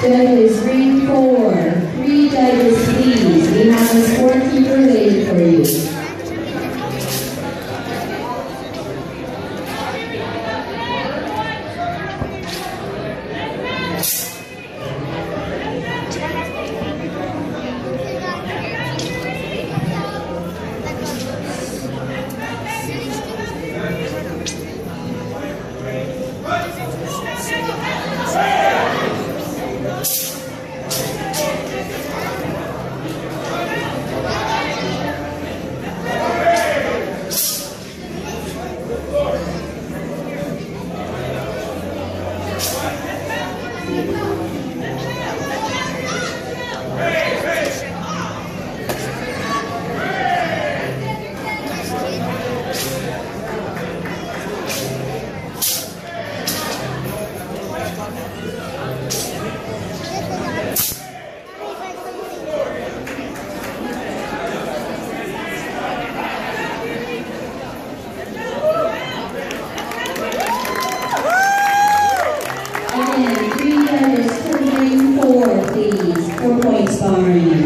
Douglas, four. Three Douglas, please. We have a scorekeeper waiting for. Thank you.